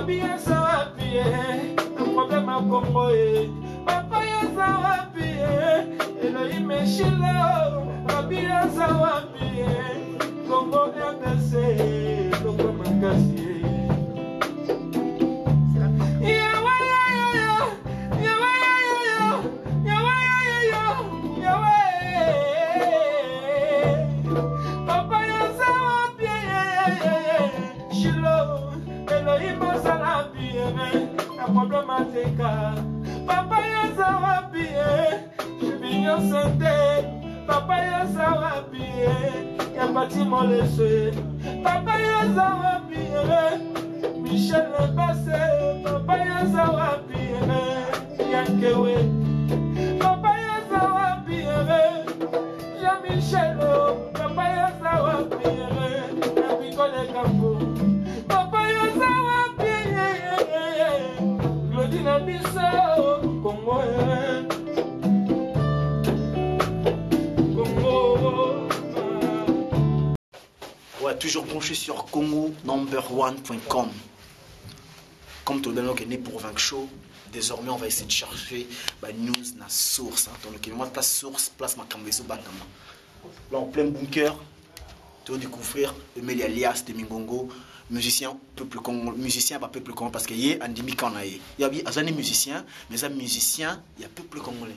abi eza wapi eh? ye problème akongo ye eh? papa eza wapi ye eloi meshilo abi eza wapi ye kongo rdc loko makasi ye eloi mosala biere na problème ateka papa yoza wapi e shibi nyonso te papa yoza wapi e ya pati moleso e papa yoza wapi e michel lebase papa yoza wapi e yankewe papa yoza wapi e jean michel papa yoza wapi e ya bikole toujours branché sur Congo number one.com. Comme tout le monde est né pour vaincre chaud, désormais on va essayer de chercher bah, news na source. Hein. Donc, moi, ta source, place ma cambeso bakama. Là, en plein bunker, tu vas découvrir Emile Alias de Mingongo, musicien peuple congolais, musicien pas peuple congolais parce que y a Andimi Kanaye. Il y a un musicien, mais un musicien, il y a peuple congolais.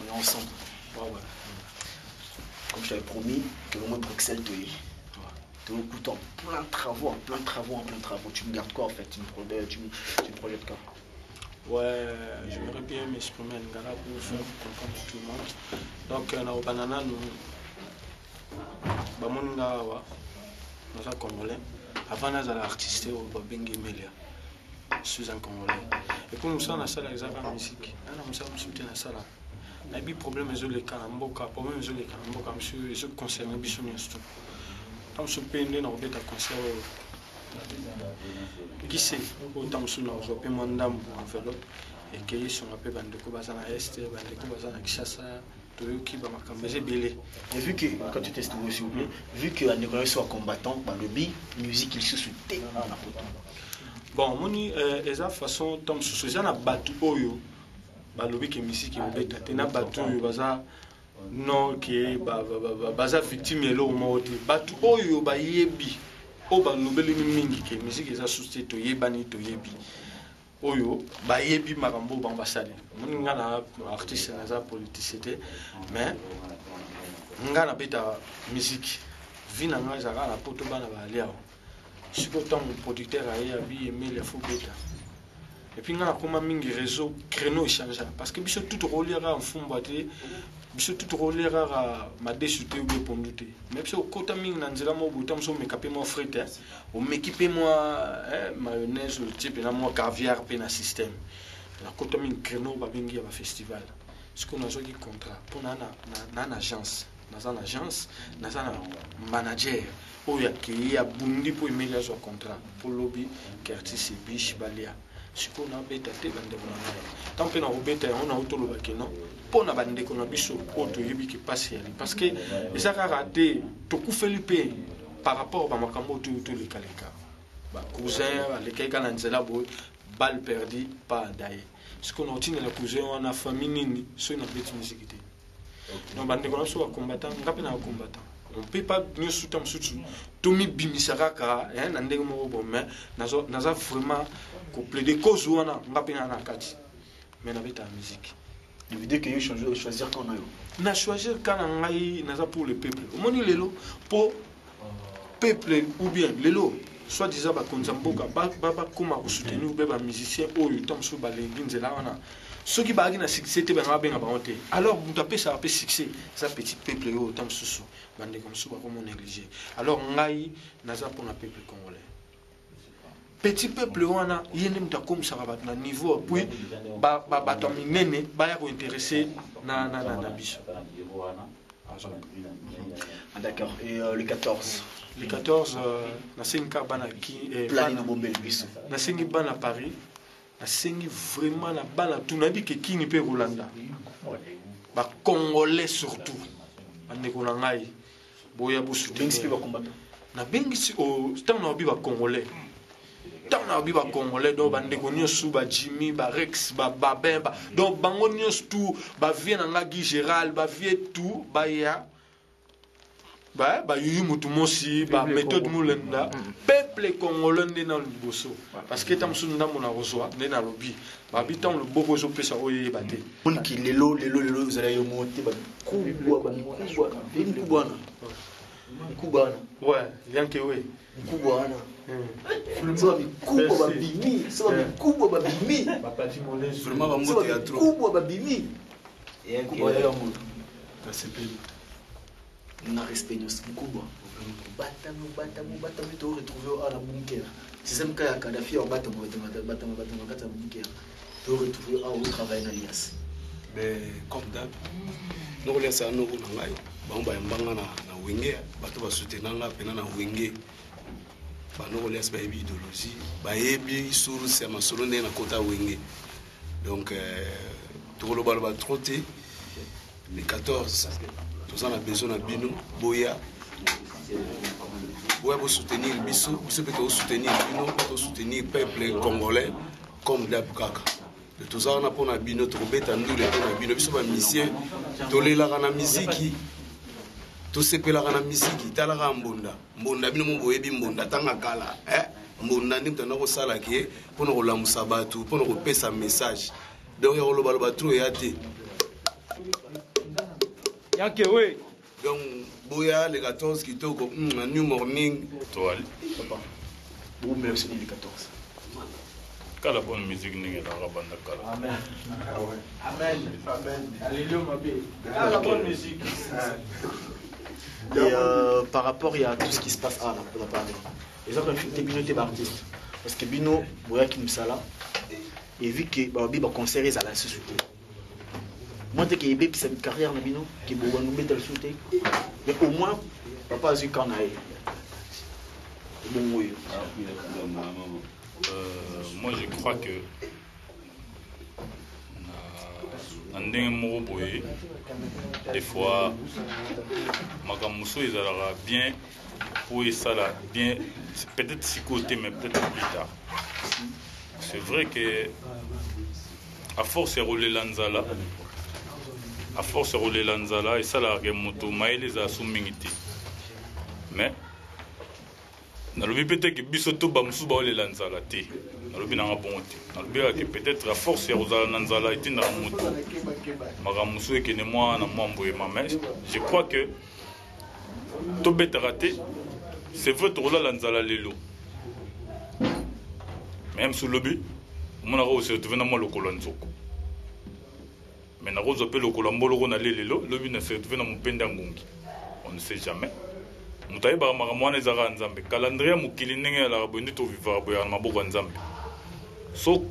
On est ensemble. Ouais, ouais. Comme je t'avais promis, que le mot Bruxelles. Tu écoutes en plein de travaux, en plein de travaux, en plein de travaux. Tu me gardes quoi en fait? Tu me projettes, quoi? Ouais, j'aimerais bien m'exprimer en Ngala pour faire comprendre tout le monde. Donc, euh, na banana nous bamoni nga awa naza congolais. Avant nazala artiste oyo babengi melia. Je suis un congolais. Epuis mosala nasala ezaka musike ana mosala mosusu te nasala nayebi problème ezoleka na mboka problème ezoleka na mboka mosu ezoconcerne biso nyonso. Ta mosu mpe nde na kobeta concert oyo gise oyo ta mosu na kozwa mpe mwa ndambo enveloppe ekei songa mpe bandeko baza na este bandeko baza na kishasa toyoki bamakambo eza ebele. Vu que, quand tu testes s'il vous plaît, vu que Nicolas soit combattant, bah, le bi, musique, il se soutient dans la photo. bon omoni eh, eza façon ta mosusu eza na bato oyo balobi ke misiki kobeta te na bato oyo baza non ke ba- ba- ba- ba- baza victime eloko moko te. Bato oyo bayebi oyo balobelini mingi ke misiki eza susu te toyebani toyebi. Oyo bayebi makambo oyo bango basali omoni nga na artiste naza politicien te mais nga nabeta musike vi na nga ezalaka na poto bana baliawa sikoyo ntango producteur aye abi emeli afo beta epuis nga nakóma mingi réseau créneau échangeaka parce que biso tu tokoliaka mfumbwa te biso tu tokoliaka madesu te obe pondu te mais biso okota mingi na nzela moko boye tamoso omeka mpe mwa frite omeki mpe mwa mayonnaise otie mpe na mwa caviar mpe na système. Nakota mingi créneau babengi ya bafestival sikoyo nazwaki contrat. Mpo na na na agence. Naza na agence naza na manager. Oyo akeye abundi mpo emeli azwa contrat mpo lobi ke artiste ebish balia sikoyo nabeta te bandeko na ngai. Ntan mpe na kobeta yango na otolobaki non mpo na bandeko na biso oyo toyebi ke mpasi yali parce que eza kaka te tokufeli mpe par rapport bamakambo oyo tolekaleka bacousin balekaki kaka na nzela boye balle perdi pa adaye sikoyo na kotinela cousin wana famille nini soki nabeti misiki te. Donc bandeko na biso bacombatant nga mpe na bacombatant on peut pas nyonso ta mosusu tomibimisa kaka eh, na ndenge moko bo mais naza naza vraiment koplaide cause wana nga mpe na na kati. Mais nabetaka musique. Je veux dire que je choisir quand on a eu. na choisir ka na ngai naza pour le peuple. Omoni lelo mpo peuple ou bien lelo soit disant bakonzi ya mboka bakóma kosoutenir mpe bamusicien oyo ta mosusu balengi nzela wana. Soki bazalaki na succès te banga babenga bango te. Alors moto apesaka mpe succès. Eza petit peuple oyo ta mosusu bandeko mosusu bakoma néglige alors ngai naza mpona peuple congolais. Petit peuple wana ye nde moto akomisaka bato na niveau apui bato ya minene baya kointeresse na biso Ah, D'accord. Et euh, le 14 le 14 euh, nasengi kaka bana ki eh, Plan bana- de Bombel Bisso. nasengi bana paris. Nasengi vraiment na bana tu nayebi ke kini mpe kolanda bacongolais surtout. Bandeko na ngai. Boya Bengi bosoutenir Spiba combattant. nabengisi ntango na babi bacongolais ntango na babi bacongolais donc bandeko nyonso bajimi barex bababin ba, donc bango nyonso tu bavie na nga gi géral bavie tu baya ba bayuyi motu mosi baméthode molenda peuple congolais. Nde na liboso. Parce que ta mosusu ndambo na kozwa nde nalobi babi ntango loboko ezopesa oyo eyeba te. Moniki lelo lelo lelo ozala yo mo te bakubwa bamikubwa ye mikubwa wana mikubwa wana ouais. Yanke we mikubwa wana so babikubwa babimi so babikubwa babimi. So babikubwa babimi. Na respect nyonso mokubwa obatami obatami obatami to retrouve yo ala bunker. Système ka ya kadafi ya obatamabatamabatama kati ya bunker. To retrouve yo awa otravaille na lias comme dab noko lias ya noko na ngai bango bayambanga na wenge bato basutenanga mpena na wenge banokoliasi bayebi idéologie bayebi source ya masolo ndenge nakota wenge. Donc euh, tokolobaloba trop te le 14 toza na besoin na bino boya. Boya bosoutenir biso biso mpe tozosoutenir bino mpe tosoutenir peuple congolais comme dab kaka toza wana mpona bino tokobeta ndule mpona bino. Biso bamisien tolelaka na miziki tosepelaka na miziki talaka mbunda mbunda bino mo boyebi mbunda ntanga kala eh? mbunda nde moto anda kosalaki ye mpona kolamusa bato mpona kopesa message. Donc ya kolobaloba tro eya te. Yanke we. Donc boya le 14 kitoko mm, new morning. Toali. Bon, merci le 14 kala bonne musique ndenge ezalaka banda kala Et euh, par rapport à tout ce qui se passe à la, la parler. Les autres des bino des artistes. Parce que bino boya qui musala et vu que ba bi ba concert à la société. Moi te que yebe qui une carrière bino qui bo nous mettre sur société. Mais au moins papa a quand na bon oui. Euh, moi je crois que ndenge moko boye. Des fois makambo mosusu ezalaka bien po esala bien peut-être sikoyo te mais peut-être plus tard. C'est vrai que à force ya kolela nzala à force ya kolela nzala esalaka ke moto mayele ezala so mingi te mais nalobi mpe teke biso to bamosusu baolela nzala te. Nalobi nanga bongo te. Nalobi kaka ke peut-être a force ya kozala na nzala etindaka moto. Makambo mosusu ekende mwa na mwa mboyema mais je crois que tobetaka te. C'est vrai tokolala nzala lelo. Même so lobi omonaka oseretrouve na mwa lokolo ya nzoko. Mais nakozwa mpe lokolo ya mboloko na lelelo lobi na seretrouve na mopende ya ngungi. On ne sait jamais moto ayebaka makambo wana ezalaka ya nzambe. Kalandrie ya mokili ndenge ezalaka boye nde tovivaka boyaka na maboko ya nzambe. So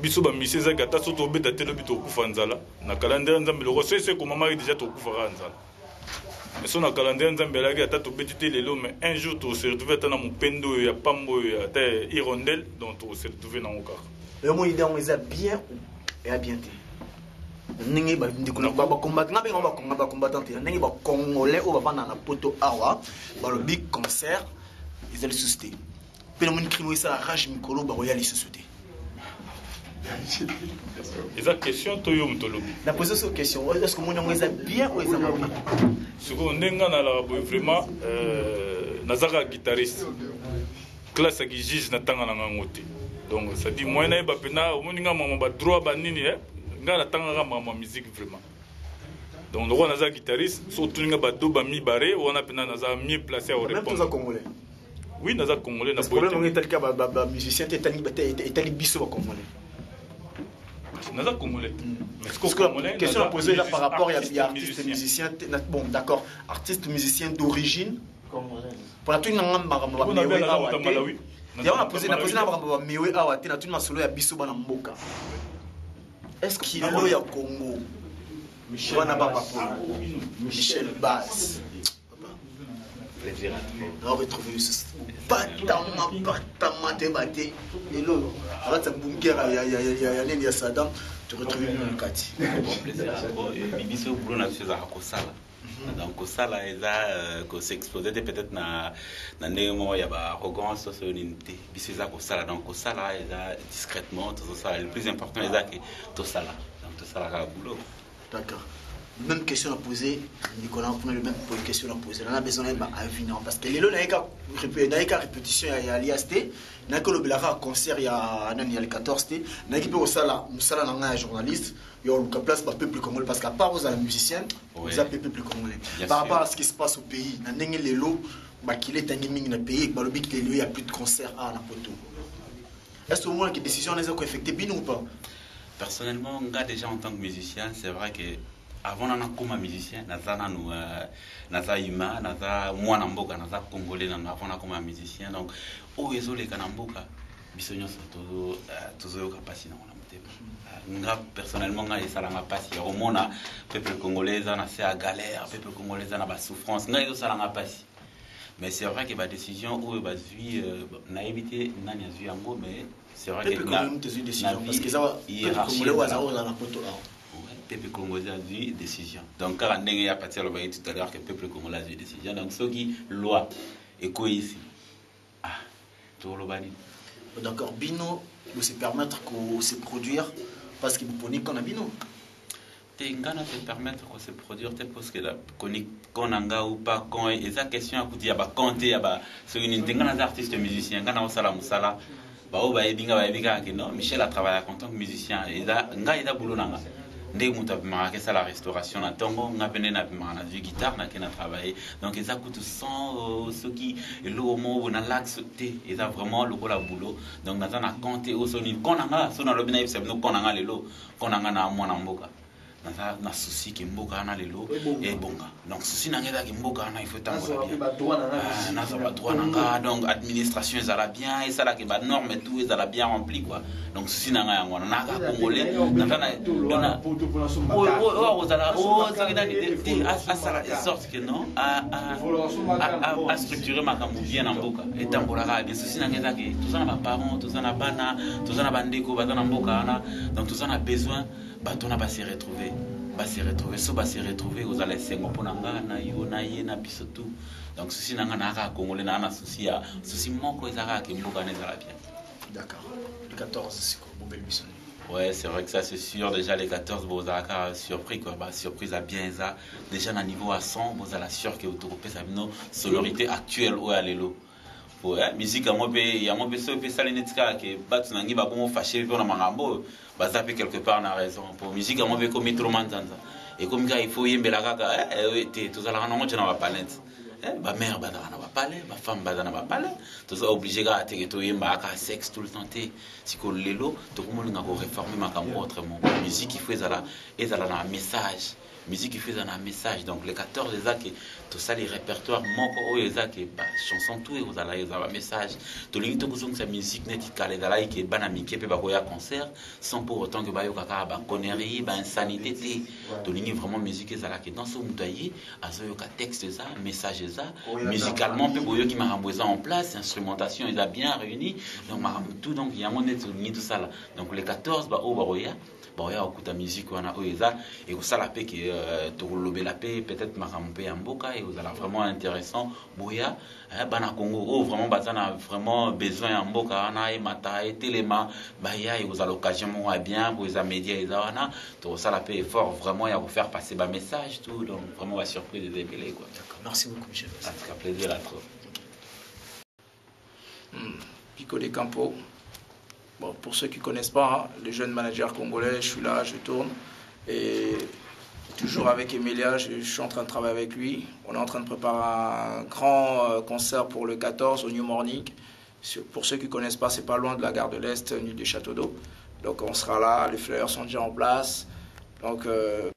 biso bamisi ezalaki ata so tobeta te lobi tokokufa nzala. Na kalandrie ya nzambe loko so ese ekomamaki deja tokufaka ya nzala. Mais so na kalandrie ya nzambe elaki ata tobeti te lelo mais un jour toseretrouve ata na mopende oyo ya pamba oyo ata ya hirondelle donc toseretrouve nango kaka. Mot idée on est bien et à bien te. Ndenge bakombat nga mpenga bakonga bacombattant te ndenge bacongolais oyo bavanda na poto awa balobi concert eza lisusu te. Mpe namoni crime esala rage mikolo bakoya lisusu te. Eza question to yo moto olobi na pose so question est ce que moni yango eza bien oyo eza mabe sikoyo ndenge nga nalaka boye vraiment euh, nazaka guitariste. Classe ya kijige natanga na ngango te. Donc cestadire moyen nayeba mpena omoni nga mama badroit banini eh? nga natangaka makambo ya musique vraiment. Donc lokola naza guitariste so otuni nga badoba mibare wana mpena naza mieux placé ya même toza korépondre congolais. Oui naza congolais na bamusicien te etali- biso bacongolais naza congolais. Question poser là par rapport à artiste, musicien. bon d'accord artiste musicien d'origine. Mpona tuni nanga makambo Mpo na bamewe bela awa nauta te Malawi. yango napoze Malawi. napoze na makambo bamewe awa te natuni masolo ya biso bana mboka est ce que kilo ya congo wana bapapona michel bas. Na retrouve lisusu batama batama te bate lelo akati ya bunkera ya- nini ya sadam toretrouve na kati biso bulo na biso ezalaka kosala donc kosala eza euh, koseexpose te peut-être na na ndenge moko ya baarrogance to soyo nini te biso eza kosala donc kosala eza discrètement tozosala le plus important eza ke tosala. Donc tosala kaka boulot. D'accord. Même question à poser, Nicolas, on a le même question à poser. On a besoin d'un avis, non. Parce que les lots, il y a une répétition, il y a l'IAST, il y a le concert, il y a le 14, il y a qui peut aussi un journaliste, il y a une place pour le peuple congolais, parce qu'à part vous êtes musicien, vous le peuple congolais. Par rapport à ce qui se passe au pays, y a les lots, qu'il est un gaming dans le pays, il n'y a plus de concert à la poto. Est-ce que au moins y a des décisions qui sont effectuées, bien ou pas? Personnellement déjà en tant que musicien c'est vrai que avant nana koma musicien naza nanu euh, naza humain naza mwana mboka naza congolais nanu avant nakoma musicien. Donc oyo ezoleka na mboka biso nyonso euh, tozoyoka mpasi nango na motema. Euh, nga personnellement nga esalanga mpasi ya komona peuple congolais eza na se ya galère peuple congolais eza na basouffrance ngai ezosalanga mpasi. Mais c'est vrai que badécision oyo bazwi nayebi te nani azwi yango mais c'est vrai que na- vie, va, peuple congolais, congolais azwi décision. Donc kaka ndenge ya pati alobaki tout à l'heure que peuple congolais azwi décision. Donc soki loi ekoyisi ah toloba nini D'accord, Bino, vous se permettre de se produire parce que vous prenez qu'on a Bino. te nga na te permettre ko se produire te parce que la koni kona nga ou pas kon eza question ya kuti ya bakon te ya ba soki nini te nga naza artiste musicien nga na osala mosala baoyo bayebi nga bayebi kaka ke non. Michel atravaillaka en tant que musicien. Eza nga eza bulo na nga ndenge moto abimaka kesala restauration na ntongo nga pene nabimaka na vie guitare nake na travaille donc eza kutu sans euh, soki eloko moko na laxe te. Eza vraiment lokola bulo donc naza na kon te oyo so nini kon na nga so nalobi nayebisa bino kon na nga lelo kon na na mwana mboka naza na susi ke mboka wana lelo ebonga. donc susi na nga ezaki mboka wana ifo etambola bien. Ah, nazwa badroit na nga. Donc administration ezala bien esalaki banorme et tout ezala bien rempli quoi. Donc susi na nga yango wana. Naka congolais naza na dona oyo oyo akozala soki nani te asala de sorte que non? A- a- a- a- astructure makambo bien na mboka. Etambolaka bien susi na nga ezaki toza na baparent toza na bana toza na bandeko baza na mboka wana. Donc toza na besoin bato wana base retrouver base retrouver so base retrouver ozala esengo mpo na nga na yo na ye na biso donc susi na nga na kaka na na susi ya susi moko eza kaka wana ezala bien D'accord. Le 14, c'est quoi? Bobel Bissonnet. Ouais, c'est vrai que ça c'est sûr. Déjà les 14, vous avez surpris quoi. Bah, surprise à bien ça. Déjà à niveau à 100, vous avez sûr que vous trouvez ça sonorité actuelle ou à l'élo. Musique à moi il y a moi besoin de ça les netka que bat nangi ba comme fâché pour na mangambo. Bah ça fait quelque part na raison. Pour musique. Et comme ça il faut yembela kaka eh oui tu tout ça là non na ba palette. Eh, bamère bazala na bapale bafemme baza na bapale toza oblige kaka teke toyemba kaka sexe tout le temps te sikoyo lelo tokomolinga koreforme makambo autrement musique ifo ezala ezala na message musique ifo ezala na message donc le 14 eza ke tosali répertoire moko oyo eza ke bachanson tout ekozala ezala bamessage tolingi tokozongisa musique neti kala ezalaki ke bana mike mpe bakoya concert sans pour autant ke bayoka kaka baconnerie bainsanité te. Tolingi vraiment musique ezalaki dans so moto aye azoyoka texte eza message eza. Musicalement mpe boyoki makambo eza en place instrumentation eza bien réunie donc makambo tout donc yango neti tolingi tosala. Donc le 14 baoyo bakoya baoya kokuta musique wana oyo eza ekosala mpe ke euh, tokolobela mpe peut-être makambo mpe ya mboka ekozala vraiment intéressant boya eh, bana congo oyo vraiment baza na vraiment besoin ya mboka wana emata etelema baya ekozala occasion moko ya bien po eza média eza wana tokosala mpe effort vraiment ya kofaire passer bamessage tout donc vraiment basurprise eza ebele quoi D'accord. Merci beaucoup, en tout cas plaisir à trop Pico des Campos. Bon, pour ceux qui ne connaissent pas, hein, le jeune manager congolais, je suis là, je tourne. Et toujours avec Emilia, je, suis en train de travailler avec lui. On est en train de préparer un grand euh, concert pour le 14 au New Morning. Pour ceux qui ne connaissent pas, c'est pas loin de la gare de l'Est, ni du Château d'eau. Donc on sera là, les fleurs sont déjà en place. Donc euh,